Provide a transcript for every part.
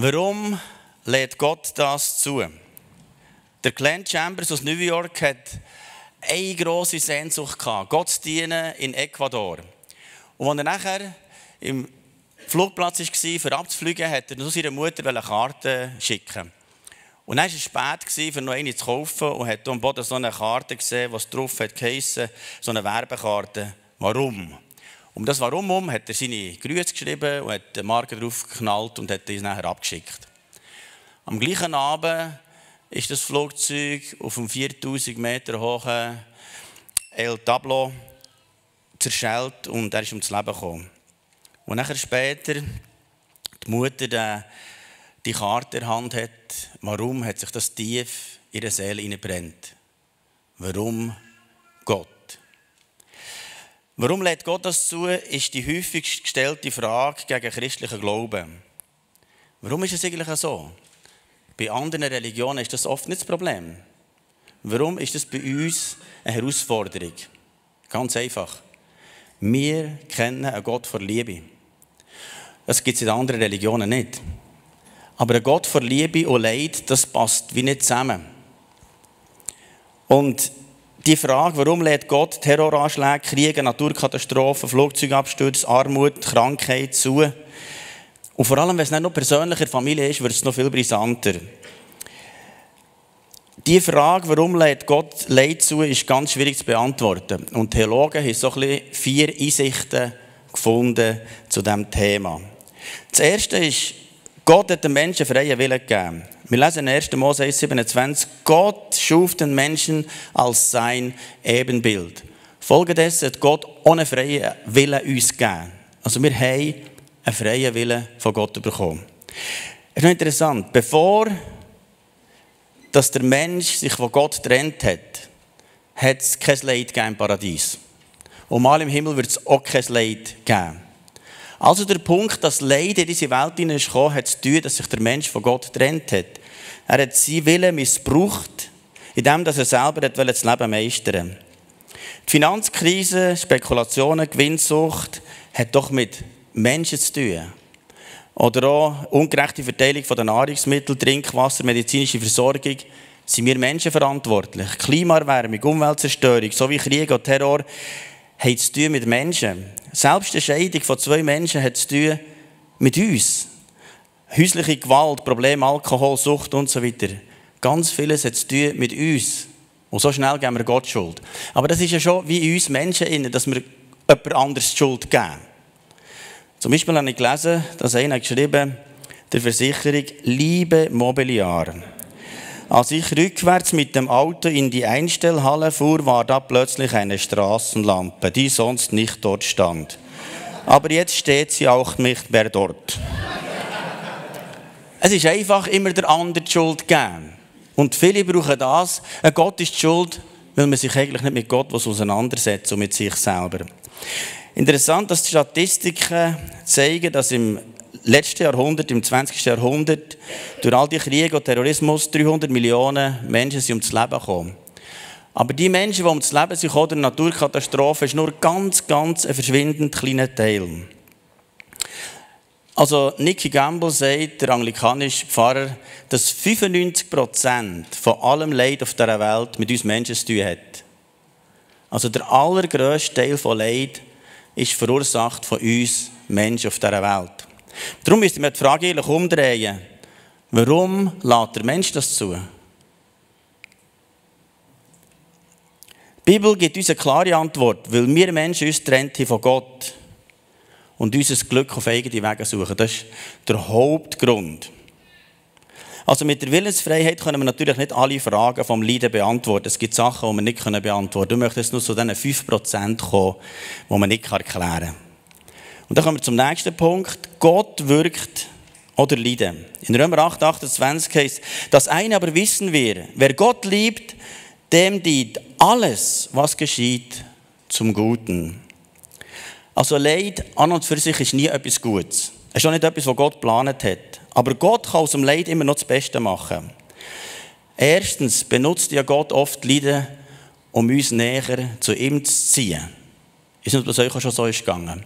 Warum lädt Gott das zu? Der Glenn Chambers aus New York hat eine grosse Sehnsucht gehabt, Gott zu dienen in Ecuador. Und als er nachher im Flugplatz war, für abzufliegen, hat er nur seiner Mutter eine Karte schicken. Und dann war es spät, um noch eine zu kaufen und hat am Boden so eine Karte gesehen, was drauf hat geheissen, so eine Werbekarte. Warum? Um das Warum hat er seine Grüße geschrieben und hat den Marken drauf geknallt und hat uns nachher abgeschickt. Am gleichen Abend ist das Flugzeug auf einem 4000 Meter hohen El Tablo zerschellt und er ist ums Leben gekommen. Und nachher später die Mutter die, die Karte in der Hand hat, warum hat sich das tief in ihre Seele hineinbrennt? Warum Gott? Warum lädt Gott das zu, ist die häufigst gestellte Frage gegen christlichen Glauben. Warum ist es eigentlich so? Bei anderen Religionen ist das oft nicht das Problem. Warum ist das bei uns eine Herausforderung? Ganz einfach. Wir kennen einen Gott vor Liebe. Das gibt es in anderen Religionen nicht. Aber ein Gott vor Liebe und Leid, das passt wie nicht zusammen. Und die Frage, warum lädt Gott Terroranschläge, Kriege, Naturkatastrophen, Flugzeugabstürze, Armut, Krankheit zu? Und vor allem, wenn es nicht nur persönlicher Familie ist, wird es noch viel brisanter. Die Frage, warum lädt Gott Leid zu, ist ganz schwierig zu beantworten. Und Theologen haben so ein bisschen vier Einsichten gefunden zu diesem Thema. Das erste ist, Gott hat den Menschen freien Willen gegeben. Wir lesen in 1. Mose 1, 27, Gott schuf den Menschen als sein Ebenbild. Folgendessen hat Gott ohne freien Willen uns gegeben. Also wir haben einen freien Willen von Gott bekommen. Es ist noch interessant, bevor dass der Mensch sich von Gott trennt hat, hat es kein Leid im Paradies. Und mal im Himmel wird es auch kein Leid geben. Also der Punkt, dass Leid in diese Welt hineingekommen hat zu tun, dass sich der Mensch von Gott trennt hat. Er hat seinen Willen missbraucht, indem er selber das Leben meistern Die Finanzkrise, Spekulationen, Gewinnsucht hat doch mit Menschen zu tun. Oder auch ungerechte Verteilung von den Nahrungsmitteln, Trinkwasser, medizinische Versorgung. Sind wir Menschen verantwortlich? Klimaerwärmung, Umweltzerstörung sowie Krieg und Terror haben zu tun mit Menschen. Selbst die Scheidung von zwei Menschen hat zu tun mit uns. Häusliche Gewalt, Probleme, Alkohol, Sucht und so weiter. Ganz vieles hat zu tun mit uns. Und so schnell geben wir Gott Schuld. Aber das ist ja schon wie uns Menschen, dass wir jemand anderes Schuld geben. Zum Beispiel habe ich gelesen, dass einer geschrieben der Versicherung Liebe Mobiliar. Als ich rückwärts mit dem Auto in die Einstellhalle fuhr, war da plötzlich eine Straßenlampe, die sonst nicht dort stand. Aber jetzt steht sie auch nicht mehr dort. es ist einfach immer der andere die Schuld geben. Und viele brauchen das. Gott ist die Schuld, weil man sich eigentlich nicht mit Gott auseinandersetzt und mit sich selber. Interessant, dass die Statistiken zeigen, dass im letzten Jahrhundert, im 20. Jahrhundert, durch all die Kriege und Terrorismus 300 Millionen Menschen sind ums Leben gekommen. Aber die Menschen, die ums Leben sind durch Naturkatastrophen, ist nur ganz, ganz ein verschwindend kleiner Teil. Also Nicky Gamble sagt, der anglikanische Pfarrer, dass 95% von allem Leid auf dieser Welt mit uns Menschen zu tun hat. Also der allergrößte Teil von Leid ist verursacht von uns Menschen auf dieser Welt. Darum müssen wir die Frage ehrlich umdrehen. Warum lässt der Mensch das zu? Die Bibel gibt uns eine klare Antwort, weil wir Menschen uns trennen von Gott und unser Glück auf eigene Wege suchen. Das ist der Hauptgrund. Also mit der Willensfreiheit können wir natürlich nicht alle Fragen vom Leiden beantworten. Es gibt Sachen, die wir nicht beantworten können. Du möchtest nur zu diesen 5% kommen, die man nicht erklären kann. Und dann kommen wir zum nächsten Punkt. Gott wirkt oder Leiden. In Römer 8, 28 heißt, das eine aber wissen wir, wer Gott liebt, dem dient alles, was geschieht, zum Guten. Also Leid an und für sich ist nie etwas Gutes. Es ist auch nicht etwas, was Gott geplant hat. Aber Gott kann aus dem Leid immer noch das Beste machen. Erstens benutzt ja Gott oft Leiden, um uns näher zu ihm zu ziehen. Ist nicht, was euch schon so ist gegangen?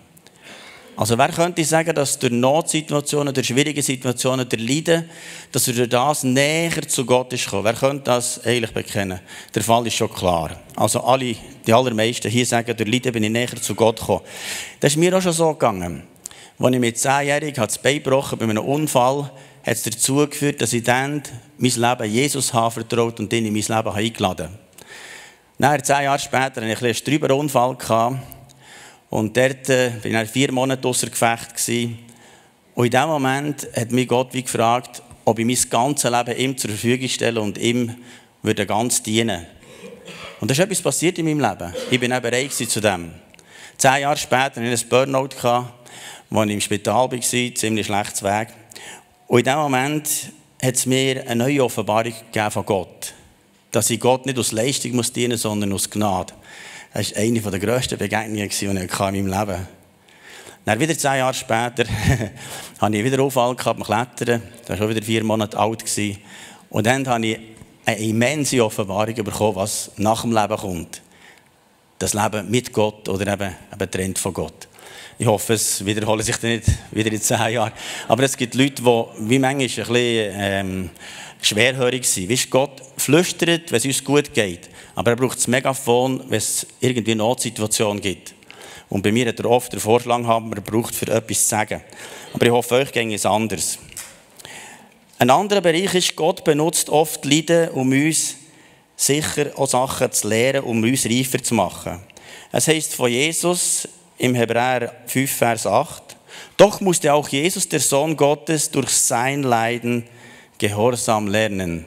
Also wer könnte sagen, dass durch Notsituationen, durch schwierige Situationen, durch Leiden, dass er durch das näher zu Gott ist gekommen? Wer könnte das eigentlich bekennen? Der Fall ist schon klar. Also alle, die allermeisten hier sagen, durch Leiden bin ich näher zu Gott gekommen. Das ist mir auch schon so gegangen. Als ich mit 10-Jährigen das Bein gebrochen bei einem Unfall, hat es dazu geführt, dass ich dann mein Leben Jesus habe vertraut und ihn in mein Leben eingeladen habe. Nachher, zehn Jahre später, hatte ich einen Strüberunfall. Und dort äh, ich vier Monate außer Gefecht. Gewesen. Und in dem Moment hat mich Gott wie gefragt, ob ich mein ganzes Leben ihm zur Verfügung stelle und ihm würde ganz dienen. Und da ist etwas passiert in meinem Leben. Ich bin auch bereit zu dem. Zehn Jahre später hatte ich einen Burnout, als ich im Spital war, ziemlich schlechtes Weg. Und in dem Moment hat es mir eine neue Offenbarung gegeben von Gott. Dass ich Gott nicht aus Leistung dienen muss, sondern aus Gnade. Das war eine der grössten Begegnungen, die ich in meinem Leben hatte. Dann wieder zehn Jahre später hatte ich wieder einen gehabt beim Klettern. Da war schon wieder vier Monate alt. Und dann habe ich eine immense Offenbarung bekommen, was nach dem Leben kommt. Das Leben mit Gott oder eben, eben getrennt von Gott. Ich hoffe, es wiederholt sich nicht wieder in zehn Jahren. Aber es gibt Leute, die wie manchmal ein bisschen ähm, schwerhörig sind. Weißt, Gott flüstert, wenn es uns gut geht. Aber er braucht das Megafon, wenn es irgendwie eine Notsituation gibt. Und bei mir hat er oft den Vorschlag haben, er braucht für etwas zu sagen. Aber ich hoffe, euch ging es anders. Ein anderer Bereich ist, Gott benutzt oft Leiden, um uns sicher auch Sachen zu lehren, um uns reifer zu machen. Es heißt von Jesus im Hebräer 5, Vers 8, doch musste auch Jesus, der Sohn Gottes, durch sein Leiden Gehorsam lernen.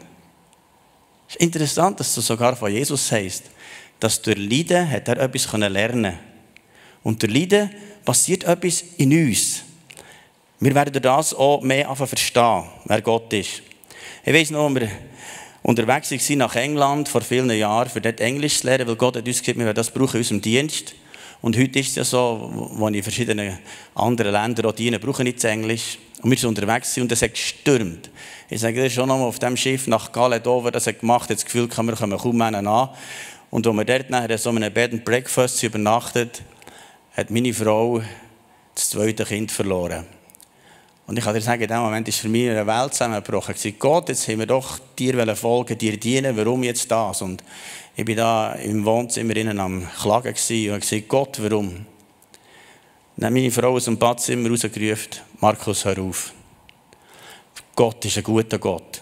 Es ist interessant, dass es sogar von Jesus heißt, dass durch Leiden hat er etwas lernen Und durch Leiden passiert etwas in uns. Wir werden das auch mehr verstehen, wer Gott ist. Ich weiß noch, wir unterwegs waren nach England vor vielen Jahren, für dort Englisch zu lernen, weil Gott hat uns gesagt, wir werden das brauchen in unserem Dienst. Und heute ist es ja so, wo ich in verschiedenen anderen Ländern auch diene, brauche ich nicht Englisch. Und wir sind unterwegs und es hat gestürmt. Ich sage, das ist schon einmal auf dem Schiff nach Galedover, das hat gemacht, das Gefühl, wir kommen kaum mehr an. Und als wir dort nachher so einem Bed and Breakfast übernachtet, hat meine Frau das zweite Kind verloren. Und ich kann dir sagen, in dem Moment ist für mich eine Welt zusammengebrochen. Ich sagte, Gott, jetzt haben wir doch dir folgen, dir dienen, warum jetzt das? Und ich war da im Wohnzimmer innen am Klagen und habe gesagt, Gott, warum? Dann meine Frau aus dem Badzimmer rausgerufen, Markus, hör auf. Gott ist ein guter Gott.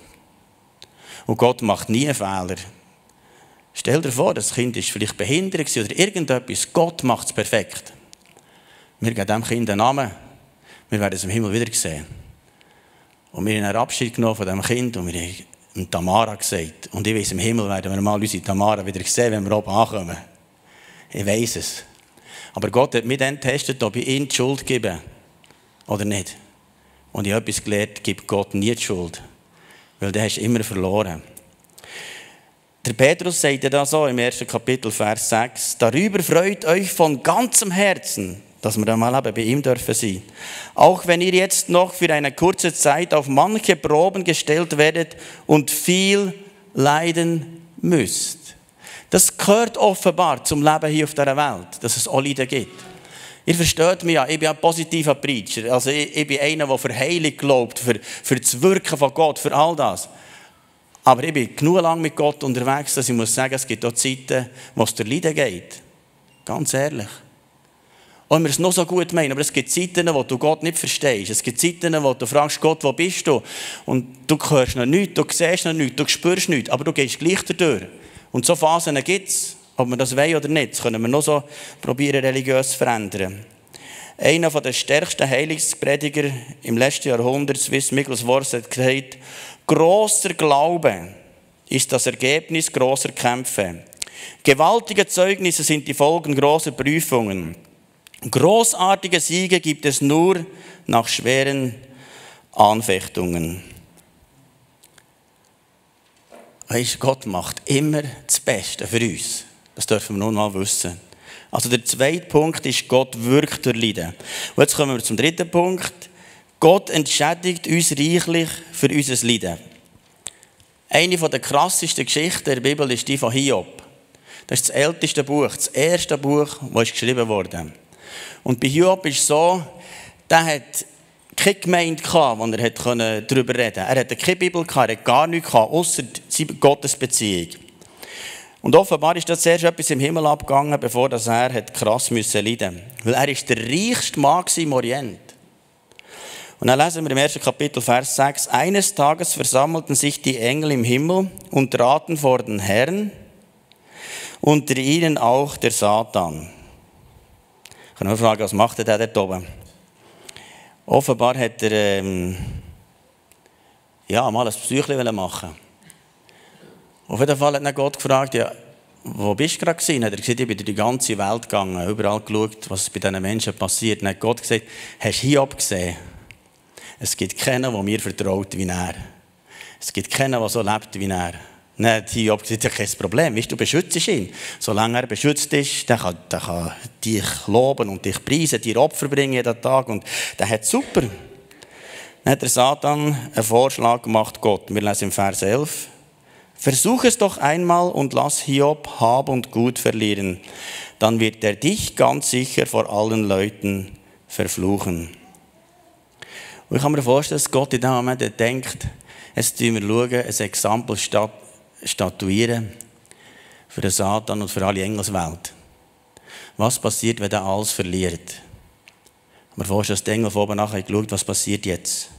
Und Gott macht nie Fehler. Stell dir vor, das Kind ist vielleicht behindert oder irgendetwas. Gott macht es perfekt. Wir geben dem Kind einen Namen. Wir werden es im Himmel wieder sehen. Und wir haben einen Abschied genommen von diesem Kind und wir haben Tamara gesagt. Und ich weiß, im Himmel werden wir mal unsere Tamara wieder sehen, wenn wir oben ankommen. Ich weiß es. Aber Gott hat mich dann getestet, ob ich ihm die Schuld gebe oder nicht. Und ich habe etwas gelernt, gib Gott nie die Schuld. Weil der hast du immer verloren. Der Petrus sagt ja da so im ersten Kapitel, Vers 6, darüber freut euch von ganzem Herzen, dass wir dann mal bei ihm dürfen sein. Auch wenn ihr jetzt noch für eine kurze Zeit auf manche Proben gestellt werdet und viel leiden müsst. Das gehört offenbar zum Leben hier auf dieser Welt, dass es auch Leiden gibt. Ihr versteht mich ja, ich bin ein positiver Preacher. Also ich, ich bin einer, der für Heilung glaubt, für, für das Wirken von Gott, für all das. Aber ich bin genug lang mit Gott unterwegs, dass ich muss sagen, es gibt auch Zeiten, wo es durch Leiden geht. Ganz ehrlich. Und wir es noch so gut meinen, aber es gibt Zeiten, wo du Gott nicht verstehst. Es gibt Zeiten, wo du fragst, Gott, wo bist du? Und du hörst noch nichts, du siehst noch nichts, du spürst nichts, aber du gehst gleich durch. Und so Phasen gibt es. Ob wir das wollen oder nicht, das können wir noch so probieren, religiös zu verändern. Einer der stärksten Heilungsprediger im letzten Jahrhundert, Swiss Michaels Wors, hat gesagt, grosser Glaube ist das Ergebnis großer Kämpfe. Gewaltige Zeugnisse sind die Folgen großer Prüfungen. Großartige Siege gibt es nur nach schweren Anfechtungen. Weißt, Gott macht immer das Beste für uns. Das dürfen wir nun mal wissen. Also der zweite Punkt ist, Gott wirkt durch Leiden. Und jetzt kommen wir zum dritten Punkt. Gott entschädigt uns reichlich für unser Leiden. Eine der krassesten Geschichten der Bibel ist die von Hiob. Das ist das älteste Buch, das erste Buch, das geschrieben wurde. Und bei Hiob ist es so, der hat keine Gemeinde gehabt, er darüber reden konnte. Er hatte keine Bibel gehabt, er hatte gar nichts gehabt, außer seine Gottesbeziehung. Und offenbar ist das zuerst etwas im Himmel abgegangen, bevor das er hat krass müssen leiden Weil er ist der reichste Mann im Orient. Und dann lesen wir im ersten Kapitel, Vers 6, eines Tages versammelten sich die Engel im Himmel und traten vor den Herrn, unter ihnen auch der Satan. Ich kann nur fragen, was macht er da oben? Offenbar hat er ähm, ja, mal ein Psychli machen Auf jeden Fall hat Gott gefragt, ja, wo bist du gerade gewesen? Hat er gesagt, ich bin durch die ganze Welt gegangen, überall geschaut, was bei diesen Menschen passiert. Dann hat Gott gesagt, hast du Hiob gesehen? Es gibt keinen, der mir vertraut wie er. Es gibt keinen, der so lebt wie er. Hat Hiob gesagt, ja, kein Problem, weißt, du beschützt ihn. Solange er beschützt ist, dann kann, dann kann dich loben und dich preisen, dir Opfer bringen jeden Tag. Und der hat super. Dann hat der Satan einen Vorschlag gemacht, Gott. Wir lesen im Vers 11. Versuch es doch einmal und lass Hiob Hab und Gut verlieren. Dann wird er dich ganz sicher vor allen Leuten verfluchen. Und ich kann mir vorstellen, dass Gott in dem Moment denkt, jetzt schauen wir ein Exempel statuieren für den Satan und für alle Engelswelt. Was passiert, wenn er alles verliert? Mir vorstellen, dass die Engel von oben nachher geschaut was passiert jetzt?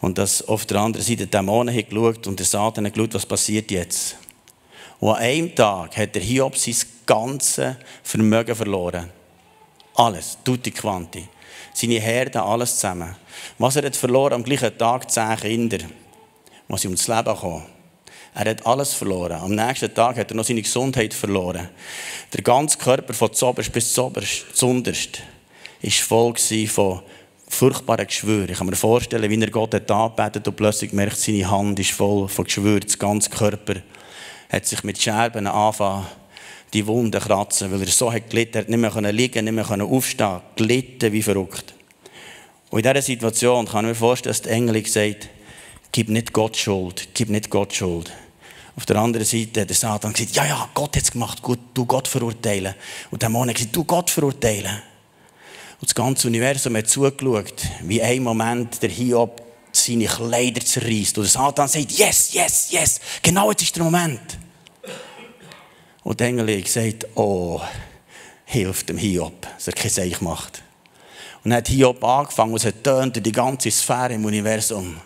Und dass auf der anderen Seite die Dämonen haben geschaut und der Satan hat geschaut, was passiert jetzt? Und an einem Tag hat der Hiob sein ganzes Vermögen verloren. Alles, tutti quanti seine Herden, alles zusammen. Was er hat verloren am gleichen Tag, zehn Kinder, die sie ums Leben kommen. Er hat alles verloren. Am nächsten Tag hat er noch seine Gesundheit verloren. Der ganze Körper von zoberst bis zunderst war voll von furchtbaren Geschwüren. Ich kann mir vorstellen, wie er Gott hat angebetet und plötzlich merkt, seine Hand ist voll von Geschwüren. Der ganze Körper hat sich mit Scherben angefangen die Wunden kratzen, weil er so hat gelitten, hat nicht mehr liegen, nicht mehr aufstehen, gelitten wie verrückt. Und in dieser Situation kann ich mir vorstellen, dass der Engel gesagt gib nicht Gott Schuld, gib nicht Gott Schuld. Auf der anderen Seite hat der Satan gesagt, ja, ja, Gott hat es gemacht, gut, du Gott verurteilen. Und der Mann hat gesagt, du Gott verurteilen. Und das ganze Universum hat zugeschaut, wie ein Moment der Hiob seine Kleider zerreißt. Und der Satan sagt, yes, yes, yes, genau jetzt ist der Moment. Und der Engel hat oh, hilft dem Hiob, dass er kein Seich macht. Und dann hat Hiob angefangen, und es hat tönt die ganze Sphäre im Universum.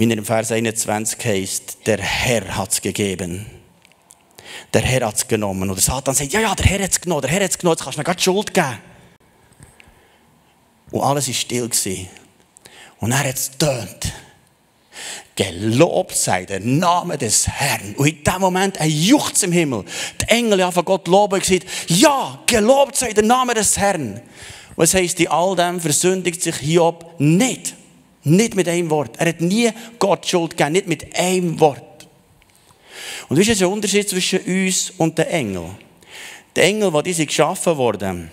Wie er im Vers 21 heißt, der Herr hat es gegeben. Der Herr hat es genommen. Und der Satan sagt, ja, ja, der Herr hat es genommen, der Herr hat es genommen, jetzt kannst du mir gerade Schuld geben. Und alles war still. Und er hat es tönt. Gelobt sei der Name des Herrn. Und in dem Moment ein Juchz im Himmel. Die Engel haben von Gott loben und gesagt, ja, gelobt sei der Name des Herrn. Und es heisst, in all dem versündigt sich Hiob nicht. Nicht mit einem Wort. Er hat nie Gott Schuld gegeben, nicht mit einem Wort. Und das ist ein Unterschied zwischen uns und den Engeln. Die Engel, die diese geschaffen wurden,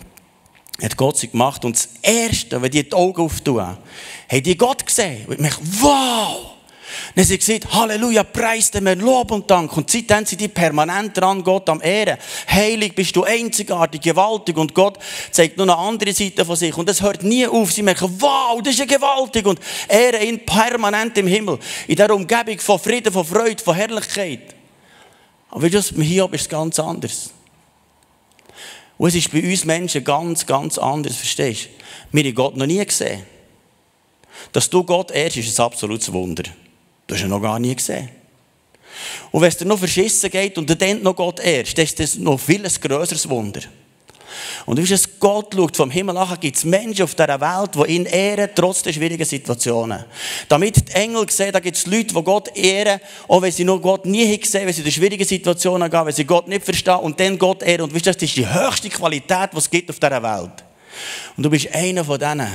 hat Gott sie gemacht. Und das Erste, wenn die die Augen auftun, haben die Gott gesehen. Und ich wow! Dann sie gesagt, Halleluja, preis dem Herrn, Lob und Dank. Und seitdem sind die permanent dran, Gott am Ehren. Heilig bist du einzigartig, gewaltig. Und Gott zeigt nur eine andere Seite von sich. Und das hört nie auf. Sie merken, wow, das ist ja gewaltig. Und Ehren ihn permanent im Himmel. In der Umgebung von Frieden, von Freude, von Herrlichkeit. Aber das hier ist es ganz anders. Und es ist bei uns Menschen ganz, ganz anders, verstehst du? Wir haben Gott noch nie gesehen. Dass du Gott ehrst, ist ein absolutes Wunder. Du hast ihn noch gar nie gesehen. Und wenn es dir noch verschissen geht und dann noch Gott erst, dann ist das noch viel ein grösseres Wunder. Und du weißt, Gott schaut vom Himmel nach, gibt es Menschen auf dieser Welt, die ihn ehren, trotz der schwierigen Situationen. Damit die Engel sehen, da gibt es Leute, die Gott ehren, auch wenn sie noch Gott nie gesehen wenn sie in schwierigen Situationen gehen, wenn sie Gott nicht verstehen und dann Gott ehren. Und weißt, das ist die höchste Qualität, die es gibt auf dieser Welt. Und du bist einer von denen,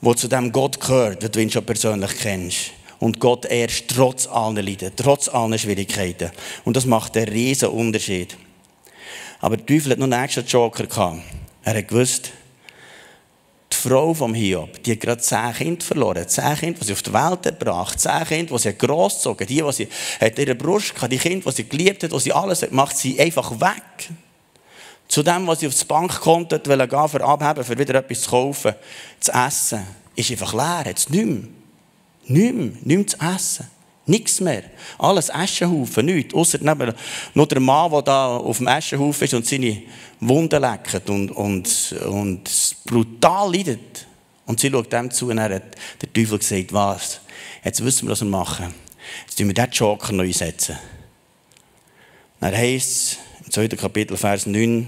der zu dem Gott gehört, den du ihn schon persönlich kennst und Gott erst trotz allen Leiden, trotz allen Schwierigkeiten. Und das macht einen riesen Unterschied. Aber der Teufel hat noch einen nächsten Joker gehabt. Er hat gewusst, die Frau vom Hiob, die hat gerade zehn Kinder verloren. Zehn Kinder, die sie auf die Welt gebracht Zehn Kinder, die sie großgezogen Die, die sie hat ihre Brust gehabt, die Kinder, die sie geliebt hat, die sie alles hat, macht sie einfach weg. Zu dem, was ich aufs Bankkonto gehen für abheben, für wieder etwas zu kaufen, zu essen, ist einfach leer. Jetzt nicht mehr. Nicht mehr. Nicht mehr zu essen. Nichts mehr. Alles Aschenhaufen, nichts. Außer nur der Mann, der da auf dem Aschenhaufen ist und seine Wunden leckt und, und, und brutal leidet. Und sie schaut dem zu und dann hat der Teufel gesagt, was? Jetzt wissen wir, was wir machen. Jetzt müssen wir diesen Joker neu einsetzen. Dann heisst es im 2. Kapitel, Vers 9,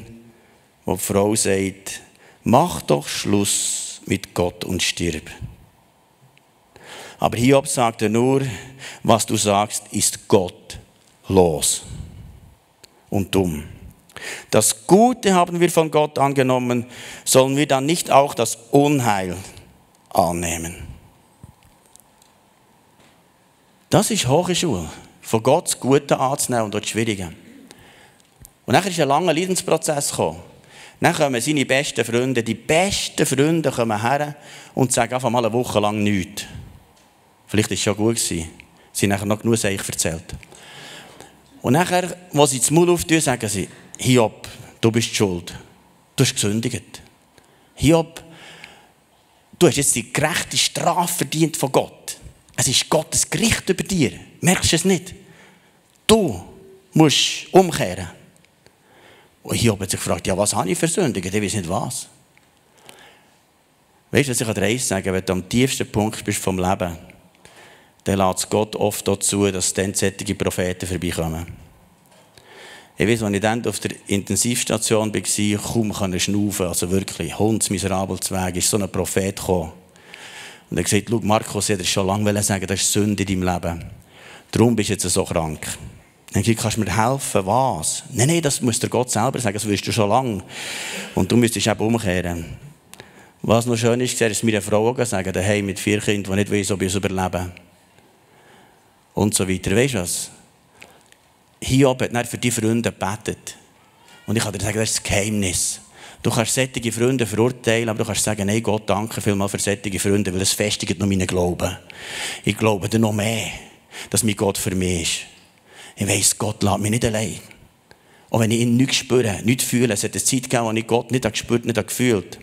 wo die Frau sagt, mach doch Schluss mit Gott und stirb. Aber Hiob sagte nur, was du sagst, ist Gott los und dumm. Das Gute haben wir von Gott angenommen, sollen wir dann nicht auch das Unheil annehmen? Das ist hohe Schule. Von Gott das Gute anzunehmen und das Schwierige. Und nachher ist ein langer Leidensprozess gekommen. Dann kommen seine besten Freunde, die besten Freunde kommen her und sagen einfach mal eine Woche lang nichts. Vielleicht war es schon gut. Sie haben nachher noch genug Seich erzählt. Und nachher, als sie das Maul auftun, sagen sie, Hiob, du bist schuld. Du hast gesündigt. Hiob, du hast jetzt die gerechte Strafe verdient von Gott. Es ist Gottes Gericht über dir. Merkst du es nicht? Du musst umkehren. Und Hiob hat sich gefragt, ja, was habe ich für Sündigen? Ich weiß nicht was. Weißt du, was ich an dir sagen wenn du am tiefsten Punkt bist vom Leben, dann lässt Gott oft dazu, dass dann solche Propheten vorbeikommen. Ich weiß, als ich dann auf der Intensivstation war, kaum kann schnaufen, also wirklich hundsmiserabel Weg, ist so ein Prophet gekommen. Und er gesagt, schau, Markus, ich schon lange sagen, das ist Sünde in deinem Leben. Darum bist du jetzt so krank. Dann gesagt, kannst du mir helfen? Was? Nein, nein, das muss der Gott selber sagen, das wirst du schon lange. Und du müsstest eben umkehren. Was noch schön ist, ist mir eine Frau sagen, daheim mit vier Kindern, die nicht wissen, ob ich es überleben. Und so weiter. Weißt du was? Hiob hat für die Freunde gebetet. Und ich kann dir sagen, das ist das Geheimnis. Du kannst solche Freunde verurteilen, aber du kannst sagen, nein, Gott, danke vielmals für solche Freunde, weil es festigt noch meinen Glauben. Ich glaube dir noch mehr, dass mein Gott für mich ist. Ich weiss, Gott lässt mich nicht allein. Und wenn ich ihn nicht spüre, nicht fühle, es hat eine Zeit gegeben, wo ich Gott nicht gespürt, nicht gefühlt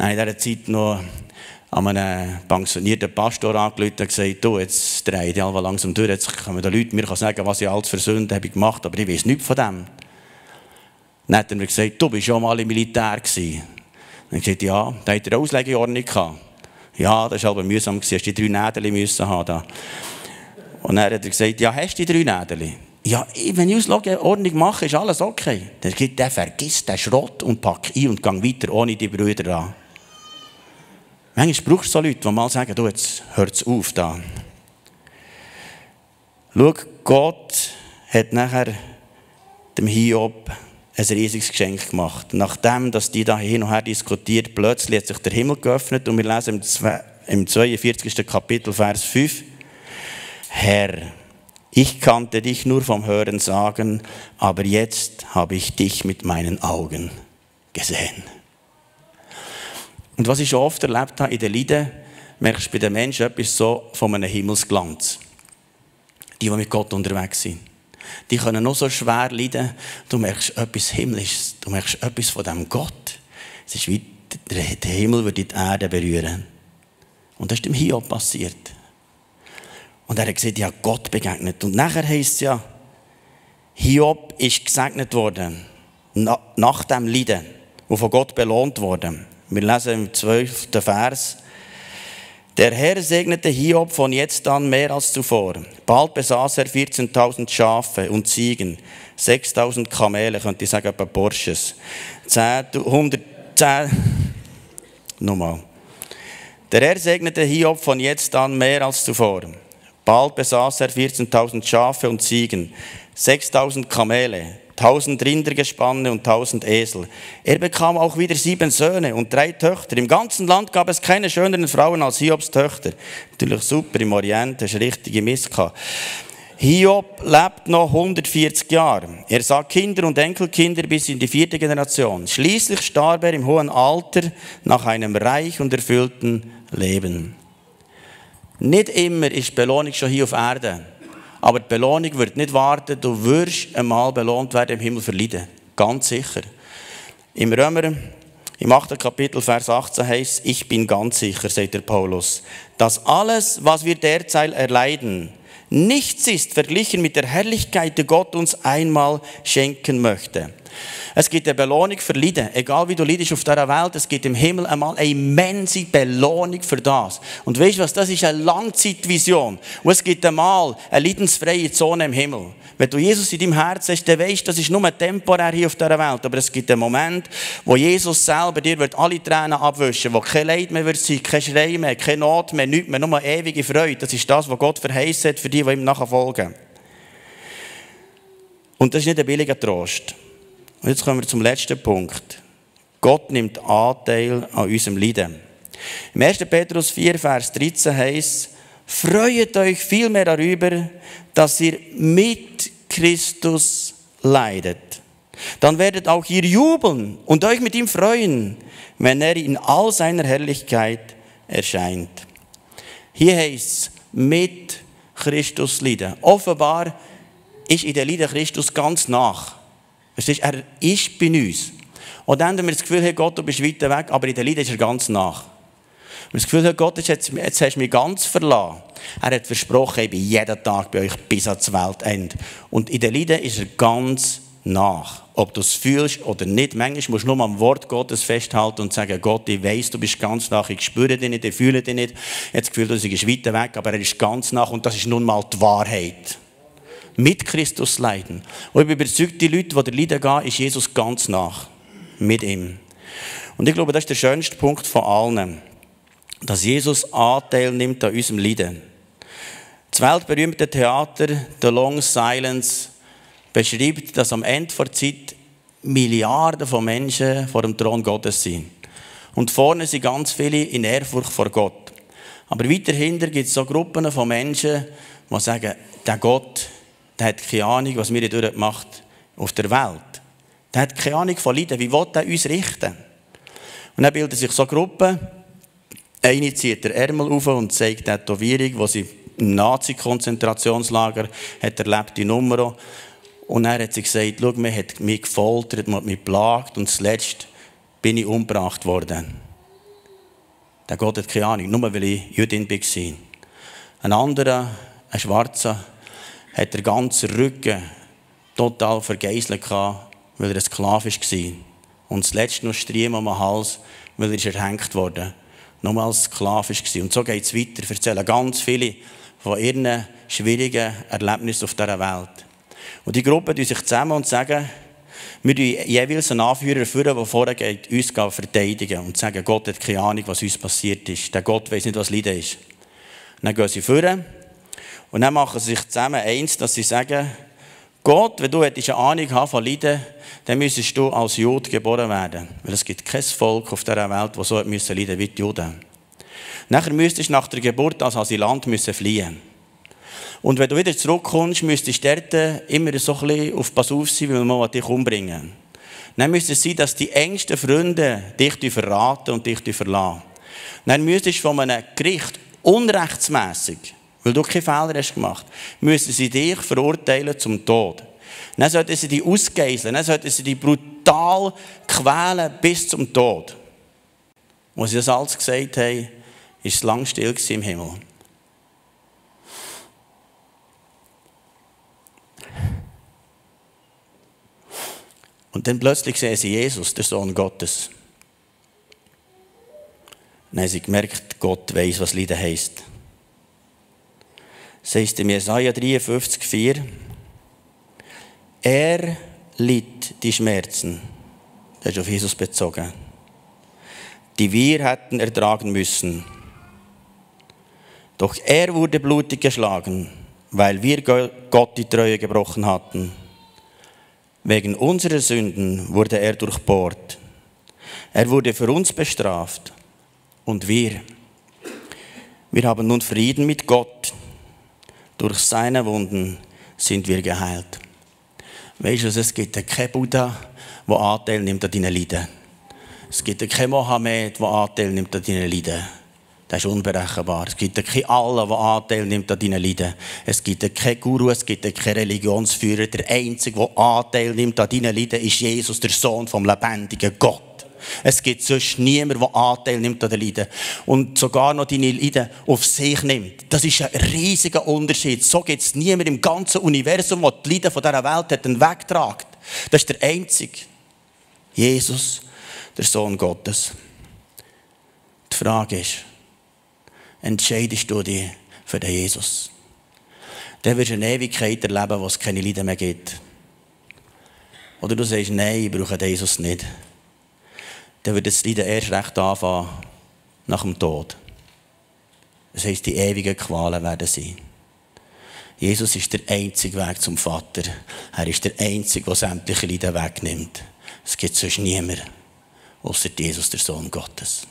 Nein, in dieser Zeit noch an einen pensionierten Pastor angerufen und gesagt, du, jetzt drehe ich alle langsam durch, jetzt können die Leute mir sagen, was ich alles für Sünden habe gemacht, aber ich weiß nichts von dem. Dann hat er mir gesagt, du bist schon mal im Militär gewesen. Dann gesagt, ja, da hat er eine Auslegeordnung gehabt. Ja, das war aber mühsam, gewesen. hast die drei Nädel haben. Und dann hat er gesagt, ja, hast du die drei Nädel? Ja, wenn ich Auslegeordnung mache, ist alles okay. Dann sagt der vergisst den Schrott und packt ein und geht weiter ohne die Brüder an. Manchmal brauchst du so Leute, die mal sagen, du, jetzt hört es auf da. Schau, Gott hat nachher dem Hiob ein riesiges Geschenk gemacht. Nachdem, dass die da hin und her diskutiert, plötzlich hat sich der Himmel geöffnet und wir lesen im 42. Kapitel, Vers 5, Herr, ich kannte dich nur vom Hören sagen, aber jetzt habe ich dich mit meinen Augen gesehen. Und was ich schon oft erlebt habe in den Leiden, merkst du bei den Menschen etwas so von einem Himmelsglanz. Die, die mit Gott unterwegs sind. Die können noch so schwer leiden. Du merkst etwas Himmlisches. Du merkst etwas von dem Gott. Es ist wie der Himmel würde die Erde berühren. Und das ist dem Hiob passiert. Und er hat gesagt, ja, Gott begegnet. Und nachher heisst es ja, Hiob ist gesegnet worden. Nach dem Leiden. Und von Gott belohnt worden. Wir lesen im 12. Vers. Der Herr segnete Hiob von jetzt an mehr als zuvor. Bald besaß er 14.000 Schafe und Ziegen, 6.000 Kamele, könnte ich sagen, etwa Porsches, 10, 110, nochmal. Der Herr segnete Hiob von jetzt an mehr als zuvor. Bald besaß er 14.000 Schafe und Ziegen, 6.000 Kamele, tausend Rindergespanne und tausend Esel. Er bekam auch wieder sieben Söhne und drei Töchter. Im ganzen Land gab es keine schöneren Frauen als Hiobs Töchter. Natürlich super, im Orient du richtige Mist. Hiob lebt noch 140 Jahre. Er sah Kinder und Enkelkinder bis in die vierte Generation. Schließlich starb er im hohen Alter nach einem reich und erfüllten Leben. Nicht immer ist Belohnung schon hier auf Erde. Aber die Belohnung wird nicht warten. Du wirst einmal belohnt werden im Himmel verleiden. Ganz sicher. Im Römer, im 8. Kapitel, Vers 18 heißt ich bin ganz sicher, sagt der Paulus, dass alles, was wir derzeit erleiden, nichts ist verglichen mit der Herrlichkeit, die Gott uns einmal schenken möchte. Es gibt eine Belohnung für Leiden. Egal wie du leidest auf dieser Welt, es gibt im Himmel einmal eine immense Belohnung für das. Und weißt du was? Das ist eine Langzeitvision. Und es gibt einmal eine leidensfreie Zone im Himmel. Wenn du Jesus in deinem Herzen hast, dann weißt du, das ist nur temporär hier auf dieser Welt. Aber es gibt einen Moment, wo Jesus selber dir wird alle Tränen abwischen, wo kein Leid mehr wird sein, kein Schrei mehr, keine Not mehr, nichts mehr, nur ewige Freude. Das ist das, was Gott verheißt hat für die, die ihm nachfolgen. Und das ist nicht ein billiger Trost. Und jetzt kommen wir zum letzten Punkt. Gott nimmt Anteil an unserem Leiden. Im 1. Petrus 4, Vers 13 heißt Freut euch vielmehr darüber, dass ihr mit Christus leidet. Dann werdet auch ihr jubeln und euch mit ihm freuen, wenn er in all seiner Herrlichkeit erscheint. Hier heißt mit Christus leiden. Offenbar ist in der Leiden Christus ganz nach. Verstehst? Er ist bei uns. Und dann haben wir das Gefühl, hey Gott, du bist weiter weg, aber in der Leiden ist er ganz nach. Und das Gefühl, hey Gott, jetzt, jetzt hast du mich ganz verlassen. Er hat versprochen, ich bin jeden Tag bei euch bis ans Weltende. Und in der Leiden ist er ganz nach. Ob du es fühlst oder nicht. Manchmal musst du nur am Wort Gottes festhalten und sagen, Gott, ich weiß, du bist ganz nach, ich spüre dich nicht, ich fühle dich nicht. Jetzt das Gefühl, du bist weiter weg, aber er ist ganz nach und das ist nun mal die Wahrheit mit Christus leiden. Und ich bin überzeugt, die Leute, die der Leiden gehen, ist Jesus ganz nach. Mit ihm. Und ich glaube, das ist der schönste Punkt von allen. Dass Jesus Anteil nimmt an unserem Leiden. Das weltberühmte Theater The Long Silence beschreibt, dass am Ende der Zeit Milliarden von Menschen vor dem Thron Gottes sind. Und vorne sind ganz viele in Ehrfurcht vor Gott. Aber weiter hinter gibt es so Gruppen von Menschen, die sagen, der Gott, der hat keine Ahnung, was wir hier macht auf der Welt. Der hat keine Ahnung von Leiden. Wie will er uns richten? Und dann bilden sich so Gruppen. Eine zieht der Ärmel auf und zeigt die Tätowierung, die sie im Nazi-Konzentrationslager hat erlebt, die Nummer. Und dann hat sie gesagt, schau, man hat mich gefoltert, man hat mich plagt und zuletzt bin ich umgebracht worden. Der Gott hat keine Ahnung, nur weil ich Jüdin war. Ein anderer, ein Schwarzer, hat der ganze Rücken total vergeiselt gehabt, weil er ein Sklave war. Und zuletzt noch Striemen am Hals, weil er erhängt wurde. Nur als Sklave war. Und so geht es weiter. Erzählen ganz viele von ihren schwierigen Erlebnissen auf dieser Welt. Und die Gruppen tun sich zusammen und sagen, wir führen jeweils einen Anführer führen, der vorher uns verteidigen und sagen, Gott hat keine Ahnung, was uns passiert ist. Der Gott weiß nicht, was Leiden ist. Dann gehen sie führen und dann machen sie sich zusammen eins, dass sie sagen, Gott, wenn du eine Ahnung hast von Leiden, dann müsstest du als Jude geboren werden. Weil es gibt kein Volk auf dieser Welt, das so leiden müssen wie die Juden. Nachher müsstest du nach der Geburt als Asylant müssen fliehen. Und wenn du wieder zurückkommst, müsstest du dort immer so ein bisschen auf Pass auf sein, weil man dich umbringen Dann müsste es sein, dass die engsten Freunde dich verraten und dich verlassen. Dann müsstest du von einem Gericht unrechtsmässig weil du keine Fehler hast gemacht, müssen sie dich verurteilen zum Tod. Dann sollten sie dich ausgeiseln, dann sollten sie dich brutal quälen bis zum Tod. Als sie das alles gesagt haben, ist es lang still im Himmel. Und dann plötzlich sehen sie Jesus, der Sohn Gottes. Dann haben sie gemerkt, Gott weiß, was Leiden heisst. Es heißt im Jesaja 53, 4, er litt die Schmerzen, das ist auf Jesus bezogen, die wir hätten ertragen müssen. Doch er wurde blutig geschlagen, weil wir Gott die Treue gebrochen hatten. Wegen unserer Sünden wurde er durchbohrt. Er wurde für uns bestraft. Und wir, wir haben nun Frieden mit Gott durch seine Wunden sind wir geheilt. Weißt du, es gibt keinen Buddha, der Anteil nimmt an deinen Leiden. Es gibt keinen Mohammed, der Anteil nimmt an deinen Leiden. Das ist unberechenbar. Es gibt keinen Allen, der Anteil nimmt an deinen Leiden. Es gibt keinen Guru, es gibt keinen Religionsführer. Der Einzige, der Anteil nimmt an deinen Leiden, ist Jesus, der Sohn vom lebendigen Gott. Es gibt sonst niemanden, der Anteil nimmt an den Leiden. Und sogar noch deine Leiden auf sich nimmt. Das ist ein riesiger Unterschied. So gibt es niemanden im ganzen Universum, der die Leiden von dieser Welt hat wegtragt. Das ist der Einzige. Jesus, der Sohn Gottes. Die Frage ist, entscheidest du dich für den Jesus. Dann wirst du eine Ewigkeit erleben, wo es keine Leiden mehr gibt. Oder du sagst, nein, ich brauche den Jesus nicht. Dann wird das Leiden erst recht anfangen nach dem Tod. Das heisst, die ewigen Qualen werden sein. Jesus ist der einzige Weg zum Vater. Er ist der einzige, der sämtliche Leiden wegnimmt. Es gibt sonst niemanden, außer Jesus, der Sohn Gottes.